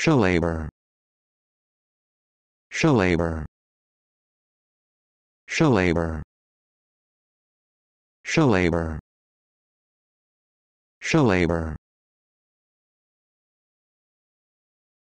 show labor. Show labor. Show labor. Show labor. Show labor.